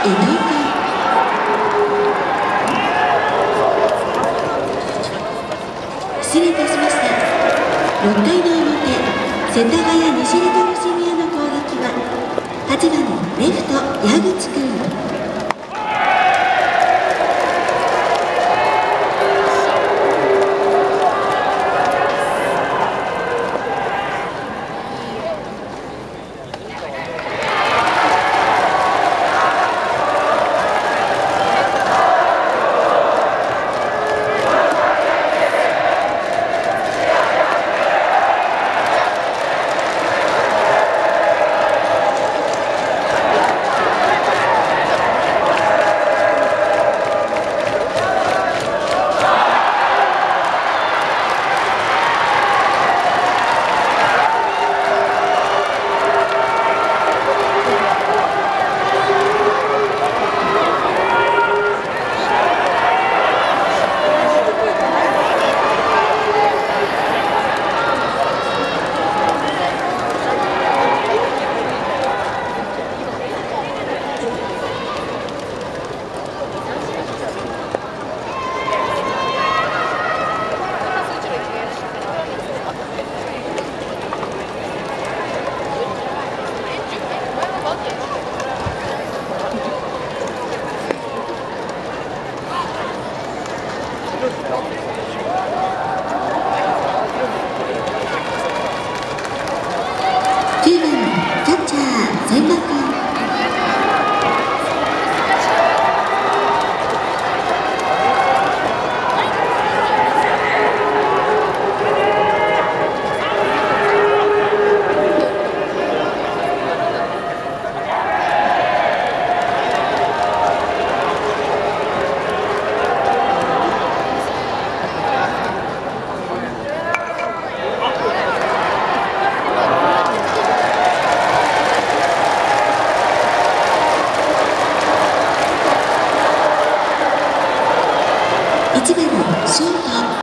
失礼いたしました。6回の表世田谷西リトルシニアの攻撃は8番レフト矢口君9番キャッチャー千賀君 Sí.